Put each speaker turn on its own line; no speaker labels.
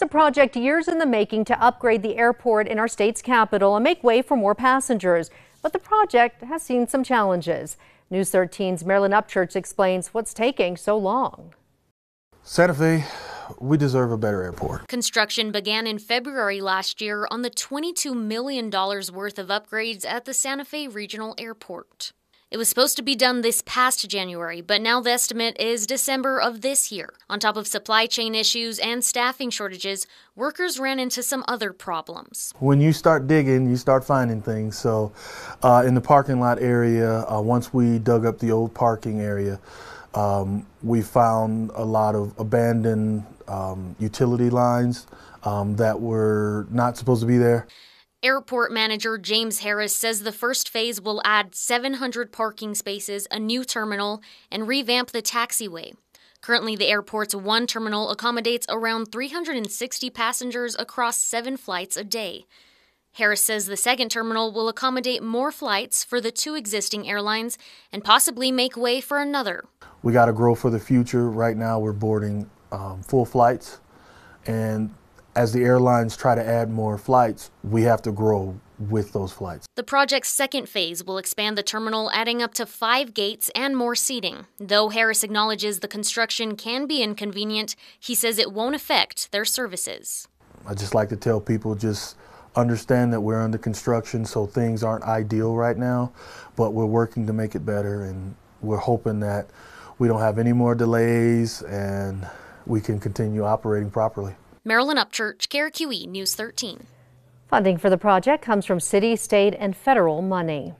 It's a project years in the making to upgrade the airport in our state's capital and make way for more passengers. But the project has seen some challenges. News 13's Marilyn Upchurch explains what's taking so long.
Santa Fe, we deserve a better airport.
Construction began in February last year on the $22 million worth of upgrades at the Santa Fe Regional Airport. It was supposed to be done this past January, but now the estimate is December of this year. On top of supply chain issues and staffing shortages, workers ran into some other problems.
When you start digging, you start finding things. So, uh, in the parking lot area, uh, once we dug up the old parking area, um, we found a lot of abandoned um, utility lines um, that were not supposed to be there.
Airport manager James Harris says the first phase will add 700 parking spaces, a new terminal, and revamp the taxiway. Currently, the airport's one terminal accommodates around 360 passengers across seven flights a day. Harris says the second terminal will accommodate more flights for the two existing airlines and possibly make way for another.
We got to grow for the future. Right now, we're boarding um, full flights, and as the airlines try to add more flights, we have to grow with those flights.
The project's second phase will expand the terminal, adding up to five gates and more seating. Though Harris acknowledges the construction can be inconvenient, he says it won't affect their services.
I just like to tell people just understand that we're under construction, so things aren't ideal right now, but we're working to make it better, and we're hoping that we don't have any more delays and we can continue operating properly.
Marilyn Upchurch, KRQE News 13.
Funding for the project comes from city, state, and federal money.